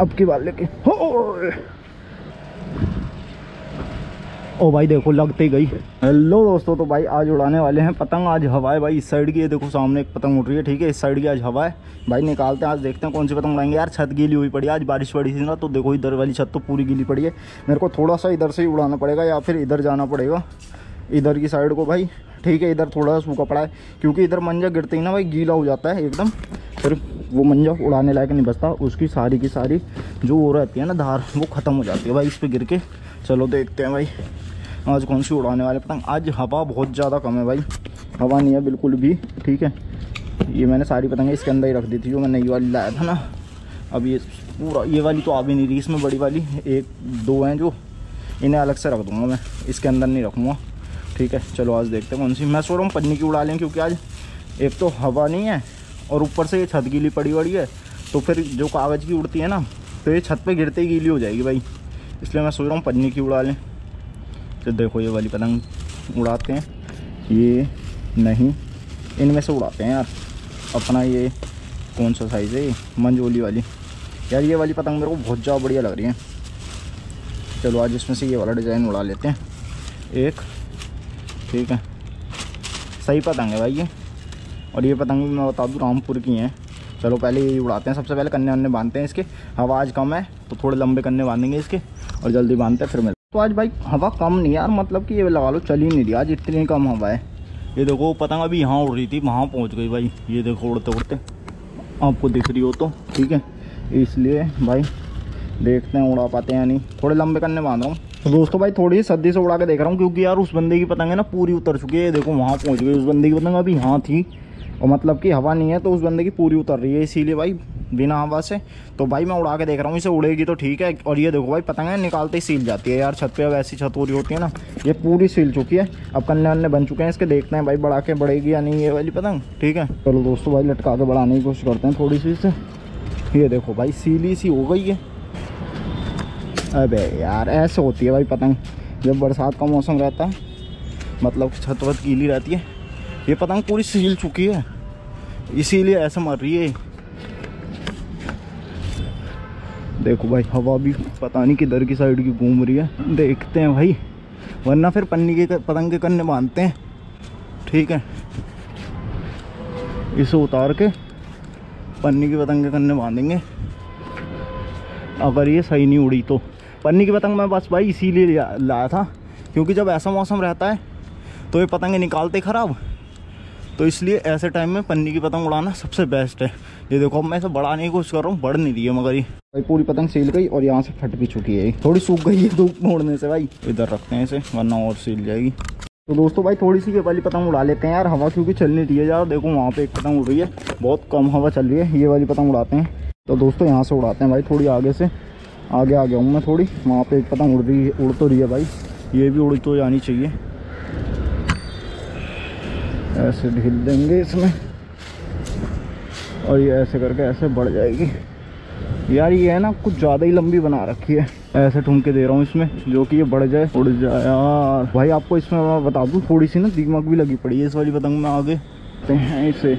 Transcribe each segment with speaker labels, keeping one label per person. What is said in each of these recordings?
Speaker 1: अब की बार लेके। हो! ओ भाई देखो, लगते ही गई। हेलो दोस्तों तो भाई आज उड़ाने वाले हैं पतंग। आज हवा है भाई, इस साइड की, ये देखो सामने एक पतंग उड़ रही है, ठीक है? इस साइड की आज हवा है। भाई निकालते हैं, आज देखते हैं कौन सी पतंग उड़ाएँगे। यार छत गीली हुई पड़ी है, आज बारिश पड़ी थी ना तो देखो इधर वाली छत तो पूरी गीली पड़ी है। मेरे को थोड़ा सा इधर से ही उड़ाना पड़ेगा या फिर इधर जाना पड़ेगा। इधर की साइड को भाई, ठीक है, इधर थोड़ा सा सूखा पड़ा है, क्योंकि इधर मंजा गिरते ही ना भाई गीला हो जाता है, एकदम। फिर वो मंजा उड़ाने लायक नहीं बचता। उसकी सारी की सारी जो वो रहती है ना धार, वो ख़त्म हो जाती है। भाई, इस पर गिर के, चलो देखते हैं भाई, आज कौन सी उड़ाने वाले पतंग आज हवा बहुत ज़्यादा कम है भाई। हवा नहीं है बिल्कुल भी, ठीक है? ये मैंने सारी पतंगें इसके अंदर ही रख दी थी, जो मैं नई वाली लाया था ना। अब ये पूरा, ये वाली तो आ भी नहीं रही, इसमें बड़ी वाली, एक, दो हैं जो, इन्हें अलग से रख दूँगा मैं, इसके अंदर नहीं रखूँगा। ठीक है, चलो आज देखते हैं कौन सी। मैं सो रहा हूँ पन्नी की उड़ा लें, क्योंकि आज एक तो हवा नहीं है और ऊपर से ये छत गीली पड़ी पड़ी है तो फिर जो कागज़ की उड़ती है ना तो ये छत पे गिरते ही गीली हो जाएगी भाई। इसलिए मैं सोच रहा हूँ पन्नी की उड़ा लें। तो देखो ये वाली पतंग उड़ाते हैं। ये नहीं, इनमें से उड़ाते हैं यार। अपना ये कौन सा साइज़ है ये? मंजोली वाली। यार ये वाली पतंग मेरे को बहुत ज़्यादा बढ़िया लग रही है। चलो आज इसमें से ये वाला डिज़ाइन उड़ा लेते हैं। एक, ठीक है। सही पतंग है भाई ये। और ये पतंग भी मैं बता दूँ, रामपुर की हैं। चलो पहले ये उड़ाते हैं, सबसे पहले कन्ने वन्ने बांधते हैं इसके। हवा आज कम है तो थोड़े लंबे कन्ने बांधेंगे इसके, और जल्दी बांधते हैं, फिर मिलते तो आज भाई, हवा कम नहीं यार मतलब कि ये लगा लो, चल ही नहीं रही। आज इतनी कम हवा है। ये देखो, पतंग अभी यहाँ उड़ रही थी, वहाँ पहुँच गई भाई। ये देखो, उड़ते उड़ते। आपको दिख रही हो तो ठीक है? इसलिए भाई, देखते हैं, उड़ा पाते हैं या नहीं। थोड़े लंबे करने बाँध रहा हूँ। तो दोस्तों भाई, थोड़ी सर्दी से उड़ा के देख रहा हूँ, क्योंकि यार उस बंदे की पतंग है ना, पूरी उतर चुकी है। देखो, वहाँ पहुँच गई। उस बंदे की पतंग अभी यहाँ थी। और मतलब कि हवा नहीं है तो उस बंदे की पूरी उतर रही है, इसीलिए भाई, बिना हवा से। तो भाई मैं उड़ा के देख रहा हूँ, इसे उड़ेगी तो ठीक है। और ये देखो भाई पतंग है निकालते ही सील जाती है यार, छत पे अब ऐसी छत रही होती है ना, ये पूरी सील चुकी है। अब कन्ने वन्ने बन चुके हैं, इसके देखते हैं भाई बढ़ा के बढ़ेगी या नहीं, ये वाली पतंग, ठीक है। चलो दोस्तों भाई, लटका के बढ़ाने की कोशिश करते हैं थोड़ी सी इसे ये देखो भाई, सीली सी हो गई है। अबे यार, ऐसे होती है भाई पतंग, जब बरसात का मौसम रहता है मतलब छत वत गीली रहती है। ये पतंग पूरी सील चुकी है। इसीलिए ऐसा मर रही है। देखो भाई, हवा भी पता नहीं किधर की साइड की घूम रही है। देखते हैं भाई। वरना फिर पन्नी के पतंग के कन्ने बांधते हैं। ठीक है। इसे उतार के पन्नी की पतंग के कन्ने बांधेंगे। अगर ये सही नहीं उड़ी तो। पन्नी की पतंग मैं बस भाई इसीलिए लाया था, क्योंकि जब ऐसा मौसम रहता है तो ये पतंगे निकालते ख़राब। तो इसलिए ऐसे टाइम में पन्नी की पतंग उड़ाना सबसे बेस्ट है। ये देखो, अब मैं इसे बढ़ाने की कोशिश कर रहा हूँ, बढ़ नहीं रही है मगर ये। भाई, पूरी पतंग सील गई और यहाँ से फट भी चुकी है। थोड़ी सूख गई है धूप मोड़ने से भाई। इधर रखते हैं इसे, वरना और सील जाएगी। तो दोस्तों भाई, थोड़ी सी ये वाली पतंग उड़ा लेते हैं यार। हवा क्योंकि चल नहीं रही है यार। देखो, वहाँ पे एक पतंग उड़ रही है। बहुत कम हवा चल रही है। ये वाली पतंग उड़ाते हैं। तो दोस्तों, यहाँ से उड़ाते हैं भाई, थोड़ी आगे से। आगे आ गया हूँ मैं थोड़ी। वहाँ पे एक पतंग उड़ रही है उड़ तो रही है भाई। ये भी उड़ तो जानी चाहिए। ऐसे ढील देंगे इसमें। और ये ऐसे करके ऐसे बढ़ जाएगी। यार ये है ना, कुछ ज़्यादा ही लंबी बना रखी है। ऐसे ठुमके दे रहा हूँ इसमें, जो कि ये बढ़ जाए, उड़ जाए। यार, भाई आपको इसमें मैं बता दूँ थोड़ी सी ना दीमक भी लगी पड़ी है, इस वाली पतंग में आगे। हैं इसे।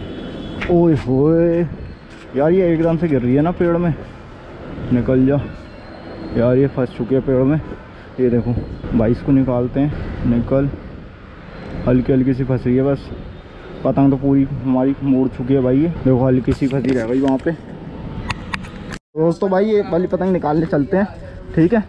Speaker 1: ओए होए। यार ये एकदम से गिर रही है ना पेड़ में। निकल जा। यार ये फंस चुके हैं पेड़ में। ये देखो भाई इसको निकालते हैं। निकल। हल्की हल्की सी फंस रही है बस। पतंग तो पूरी हमारी मोड़ चुकी है भाई। ये देखो, हल्की सी फंसी रह गई वहाँ पे। दोस्तों भाई, ये वाली पतंग निकालने चलते हैं। ठीक है?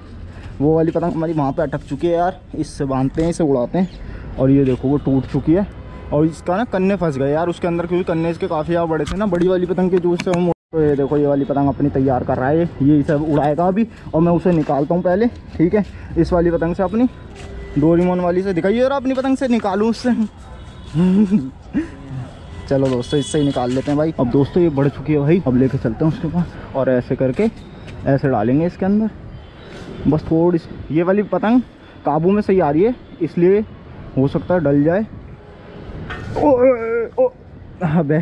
Speaker 1: वो वाली पतंग हमारी वहाँ पे अटक चुकी है यार। इससे बांधते हैं, इसे उड़ाते हैं। और ये देखो, वो टूट चुकी है। और इसका ना कन्ने फंस गए यार उसके अंदर, क्योंकि कन्ने इसके काफ़ी ज़्यादा बड़े थे ना। बड़ी वाली पतंग के जो उससे हम तो ये देखो, ये वाली पतंग अपनी तैयार कर रहा है। ये इसे उड़ाएगा अभी, और मैं उसे निकालता हूँ पहले। ठीक है? इस वाली पतंग से अपनी। डोरीमोन वाली से दिखाइए और अपनी पतंग से निकालूँ उससे। चलो दोस्तों इससे ही निकाल लेते हैं भाई। अब दोस्तों ये बढ़ चुकी है भाई। अब लेके चलते हैं उसके पास और ऐसे करके ऐसे डालेंगे इसके अंदर। बस थोड़ी ये वाली पतंग काबू में सही आ रही है इसलिए हो सकता है डल जाए। ओ, ओ,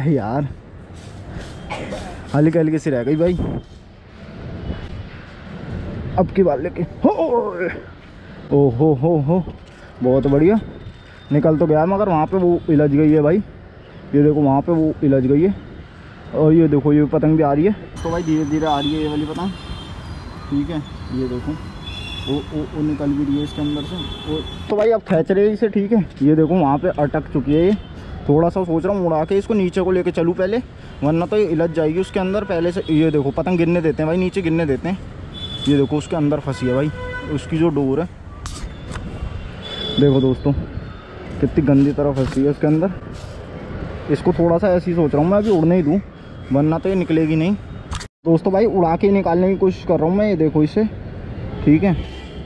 Speaker 1: यार हल्की हल्की सी रह गई भाई। अब की बार लेके हो ओ हो हो। बहुत बढ़िया। निकल तो गया मगर वहाँ पे वो इलझ गई है भाई। ये देखो, वहाँ पे वो इलझ गई है। और ये देखो, ये पतंग भी आ रही है। तो भाई धीरे धीरे आ रही है ये वाली पतंग। ठीक है, ये देखो। वो वो वो निकल भी रही है इसके अंदर से। वो तो भाई अब खेच रहे इसे, ठीक है। ये देखो, वहाँ पे अटक चुकी है ये। थोड़ा सा सोच रहा हूँ, उड़ा के इसको नीचे को लेके चलूँ पहले। वरना तो ये इलझ जाएगी उसके अंदर। पहले से, ये देखो, पतंग गिरने देते हैं भाई, नीचे गिरने देते हैं। ये देखो, उसके अंदर फंसी है भाई। उसकी जो डोर है। देखो दोस्तों, कितनी गंदी तरह फंसी है उसके अंदर। इसको थोड़ा सा ऐसी सोच रहा हूँ मैं, अभी उड़ने ही दूँ, वरना तो ये निकलेगी नहीं। दोस्तों भाई, उड़ा के निकालने की कोशिश कर रहा हूँ मैं, ये देखो इसे। ठीक है,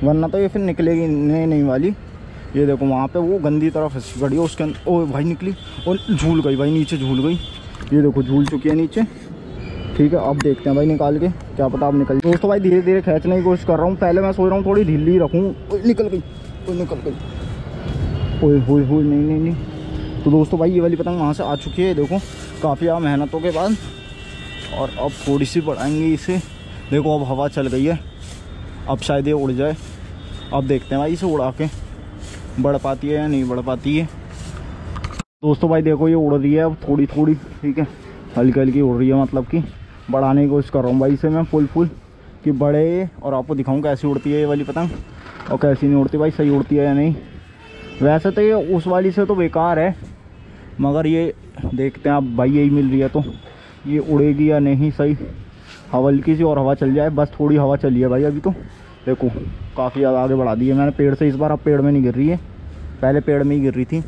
Speaker 1: वरना तो ये फिर निकलेगी नहीं नहीं वाली। ये देखो वहाँ पे वो गंदी तरह फंसी पड़ी है, उसके अंदर ओ, भाई निकली, और झूल गई भाई, नीचे झूल गई। ये देखो, झूल चुकी है नीचे। ठीक है, अब देखते हैं भाई निकाल के, क्या पता अब निकल दोस्तों भाई धीरे धीरे खींचने की कोशिश कर रहा हूँ। पहले मैं सोच रहा हूँ थोड़ी ढीली रखूँ। निकल गई निकल गई। ओए हुई नहीं नहीं नहीं। तो दोस्तों भाई, ये वाली पतंग वहाँ से आ चुकी है, देखो, काफ़ी ज़्यादा मेहनतों के बाद। और अब थोड़ी सी बढ़ाएँगे इसे। देखो, अब हवा चल गई है। अब शायद ये उड़ जाए। अब देखते हैं भाई इसे उड़ा के। बढ़ पाती है या नहीं बढ़ पाती है। दोस्तों भाई, देखो, ये उड़ रही है अब थोड़ी थोड़ी ठीक है। हल्की हल्की उड़ रही है मतलब कि। बढ़ाने की कोशिश कर रहा हूँ भाई इसे मैं, फुल फुल। कि बड़े और आपको दिखाऊँ कैसी उड़ती है ये वाली पतंग। और कैसी नहीं उड़ती भाई, सही उड़ती है या नहीं। वैसे तो ये उस वाली से तो बेकार है, मगर ये देखते हैं आप भाई यही मिल रही है तो। ये उड़ेगी या नहीं, सही। हवा हल्की सी और हवा चल जाए, बस थोड़ी हवा चली है भाई अभी तो। देखो, काफ़ी ज़्यादा आगे बढ़ा दी है मैंने पेड़ से इस बार, अब पेड़ में नहीं गिर रही है। पहले पेड़ में ही गिर रही थी।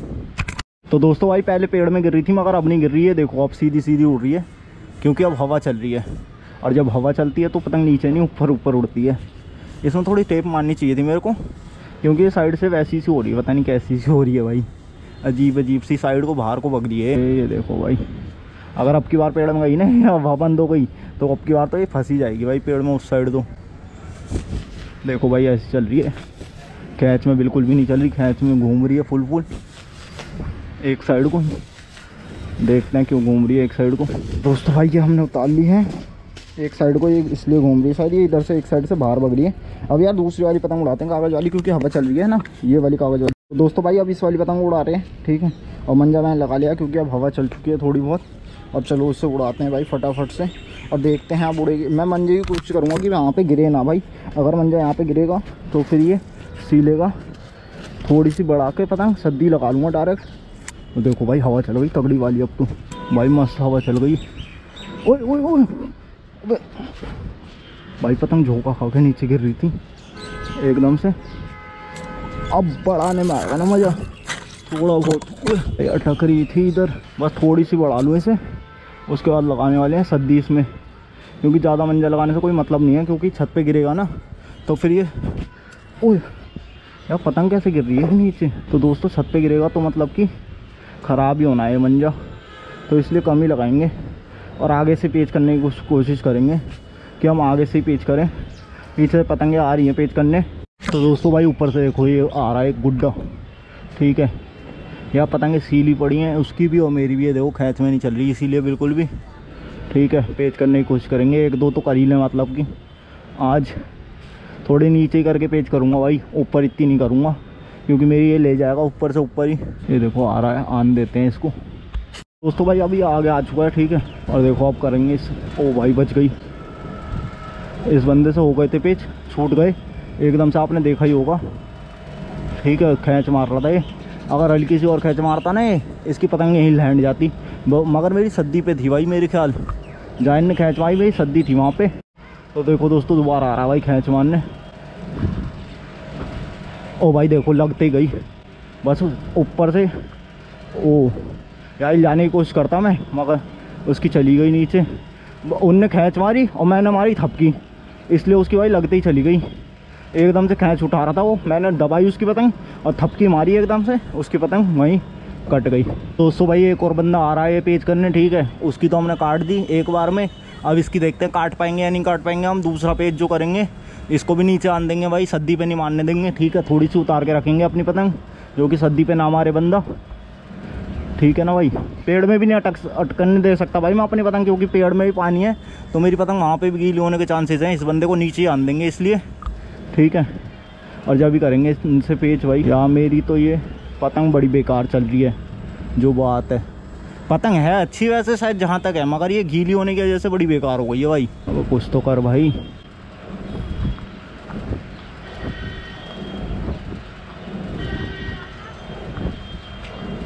Speaker 1: तो दोस्तों भाई, पहले पेड़ में गिर रही थी, मगर अब नहीं गिर रही है। देखो, अब सीधी सीधी उड़ रही है, क्योंकि अब हवा चल रही है। और जब हवा चलती है तो पतंग नीचे नहीं ऊपर ऊपर उड़ती है। इसमें थोड़ी टेप मारनी चाहिए थी मेरे को। क्योंकि ये साइड से वैसी सी हो रही है, पता नहीं कैसी सी हो रही है भाई। अजीब अजीब सी साइड को बाहर को बग रही है। ये देखो भाई, अगर अब की बार पेड़ में गई ना हवा बंद हो गई तो अब की बार तो ये फंसी जाएगी भाई पेड़ में उस साइड तो। देखो भाई, ऐसी चल रही है। कैच में बिल्कुल भी नहीं चल रही कैच में घूम रही है फुल फुल। एक साइड को। देखते हैं क्यों घूम रही है एक साइड को। दोस्तों भाई, ये हमने उतार ली है। एक साइड को ये इसलिए घूम रही है शायद, ये इधर से एक साइड से बाहर भग रही है। अब यार दूसरी वाली पतंग उड़ाते हैं, कागज़ वाली, क्योंकि हवा चल रही है ना, ये वाली कागज़ वाली। तो दोस्तों भाई, अब इस वाली पतंग उड़ा रहे हैं, ठीक है? और मंजा मैंने लगा लिया, क्योंकि अब हवा चल चुकी है थोड़ी बहुत। अब चलो उससे उड़ाते हैं भाई फटाफट से। और देखते हैं अब उड़ेगी, मैं मंजे की कोशिश करूँगा कि वहाँ पर गिरे ना भाई। अगर मंजा यहाँ पर गिरेगा तो फिर ये सीलेगा थोड़ी सी बढ़ा के पतंग, सद्दी लगा लूँगा डायरेक्ट। देखो भाई, हवा चल गई, तगड़ी वाली अब तो। भाई, मस्त हवा चल गई। ओए ओए ओए। अबे भाई पतंग झोंका खा के नीचे गिर रही थी। एकदम से। अब बढ़ाने में आएगा ना मज़ा। थोड़ा बहुत। अटक रही थी इधर। बस थोड़ी सी बढ़ा लूँ इसे। उसके बाद लगाने वाले हैं सद्दी इसमें। क्योंकि ज़्यादा मंजा लगाने से कोई मतलब नहीं है, क्योंकि छत पे गिरेगा ना। तो फिर ये ओए, यार पतंग कैसे गिर रही है नीचे? तो दोस्तों, छत पे गिरेगा तो मतलब कि ख़राब ही होना है मंजा। तो इसलिए कम ही लगाएँगे। और आगे से पेच करने की कोशिश करेंगे कि हम आगे से पेच करें। पीछे से पतंगे आ रही हैं पेच करने। तो दोस्तों भाई, ऊपर से देखो, ये आ रहा है एक गुड्डा। ठीक है? या पतंगे सीली पड़ी हैं, उसकी भी और मेरी भी है। देखो खैच में नहीं चल रही इसीलिए बिल्कुल भी। ठीक है? पेच करने की कोशिश करेंगे। एक, दो तो कर ही लें मतलब कि। आज थोड़े नीचे करके पेच करूँगा भाई। ऊपर इतनी नहीं करूँगा, क्योंकि मेरी ये ले जाएगा ऊपर से ऊपर ही। ये देखो, आ रहा है। आन देते हैं इसको। दोस्तों भाई, अभी आगे आ चुका है। ठीक है? और देखो आप करेंगे इस ओ भाई बच गई। इस बंदे से हो गए थे पेच, छूट गए। एकदम से आपने देखा ही होगा। ठीक है, खींच मार रहा था ये। अगर हल्की सी और खींच मारता ना ये, इसकी पतंग यहीं लैंड जाती। मगर मेरी सद्दी पे थी भाई, मेरे ख्याल। जाइन ने खींच मारी, मेरी सद्दी थी वहाँ पे। तो देखो दोस्तों, दोबारा आ रहा भाई खींच मारने। ओ भाई देखो, लगते गई। बस ऊपर से। ओ, यार जाने की कोशिश करता मैं, मगर उसकी चली गई नीचे। उनने खींच मारी और मैंने मारी थपकी। इसलिए उसकी भाई लगते ही चली गई। एकदम से खींच उठा रहा था वो। मैंने दबाई उसकी पतंग और थपकी मारी एकदम से। उसकी पतंग वहीं कट गई। दोस्तों भाई, एक और बंदा आ रहा है पेज करने, ठीक है? उसकी तो हमने काट दी एक बार में। अब इसकी देखते हैं काट पाएँगे या नहीं काट पाएँगे हम। दूसरा पेज जो करेंगे, इसको भी नीचे आन देंगे भाई। सद्दी पे नहीं मारने देंगे, ठीक है? थोड़ी सी उतार के रखेंगे अपनी पतंग, जो कि सद्दी पे ना मारे बंदा। ठीक है ना भाई? पेड़ में भी नहीं अटक अटकने दे सकता भाई मैं अपनी पतंग, क्योंकि पेड़ में भी पानी है तो मेरी पतंग वहाँ पे भी गीली होने के चांसेस हैं, इस बंदे को नीचे आन देंगे इसलिए। ठीक है? और जब भी करेंगे इनसे पेच भाई। या मेरी तो ये पतंग बड़ी बेकार चल रही है, जो बात है। पतंग है अच्छी वैसे शायद जहाँ तक है, मगर ये गीली होने की वजह से बड़ी बेकार हो गई है भाई। अब कुछ तो कर भाई।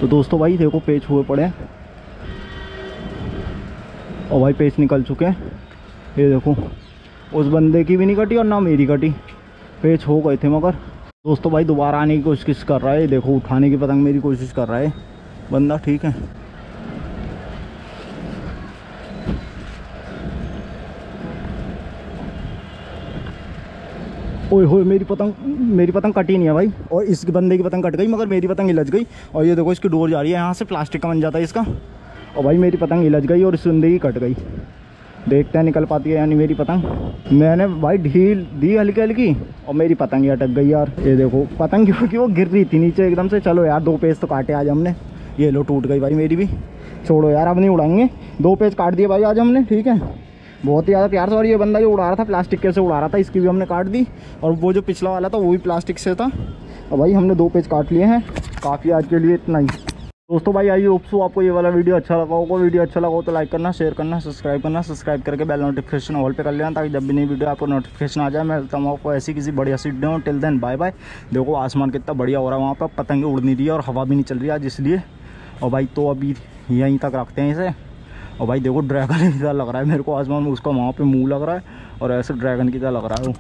Speaker 1: तो दोस्तों भाई देखो पेच हुए पड़े और भाई पेच निकल चुके हैं। ये देखो, उस बंदे की भी नहीं कटी और ना मेरी कटी। पेच हो गए थे मगर। दोस्तों भाई दोबारा आने की कोशिश कर रहा है। देखो, उठाने की पतंग मेरी कोशिश कर रहा है। बंदा ठीक है। ओए हो मेरी पतंग मेरी पतंग कटी नहीं है भाई। और इस बंदे की पतंग कट गई, मगर मेरी पतंग हिलच गई। और ये देखो, इसकी डोर जा रही है, यहाँ से प्लास्टिक का बन जाता है इसका। और भाई, मेरी पतंग हिलच गई और इस बंदे की कट गई। देखते हैं, निकल पाती है यानी मेरी पतंग। मैंने भाई, ढील दी हल्की हल्की, और मेरी पतंग ही अटक गई यार। ये देखो, पतंग क्योंकि वो गिर रही थी नीचे एकदम से। चलो यार, दो पेज तो काटे आज हमने। ये लो, टूट गई भाई मेरी भी। छोड़ो यार, अब नहीं उड़ाएँगे। दो पेज काट दिए भाई आज हमने, ठीक है? बहुत ही ज़्यादा प्यार से, और ये बंदा जो उड़ा रहा था प्लास्टिक कैसे उड़ा रहा था, इसकी भी हमने काट दी, और वो जो पिछला वाला था, वो भी प्लास्टिक से था। और भाई, हमने दो पेज काट लिए हैं, काफ़ी आज के लिए इतना ही। दोस्तों भाई आइए होप्सो आपको ये वाला वीडियो अच्छा लगा होगा। वीडियो अच्छा लगा हो तो लाइक करना शेयर करना सब्सक्राइब करना सब्सक्राइब करके बेल नोटिफिकेशन ऑल पे कर लेना, ताकि जब भी नई वीडियो आपको नोटिफिकेशन आ जाए, मैं मिलता हूँ आपको ऐसी किसी बढ़िया सीट दूँ टिल देन बाय बाय देखो, आसमान कितना बढ़िया हो रहा है वहाँ पर पतंगे उड़ नहीं रही है और हवा भी नहीं चल रही आज, इसलिए। और भाई तो अभी यहीं तक रखते हैं इसे। और भाई देखो ड्रैगन की तरह लग रहा है मेरे को आसमान में, उसका वहाँ पे मुँह लग रहा है और ऐसे ड्रैगन की तरह लग रहा है वो।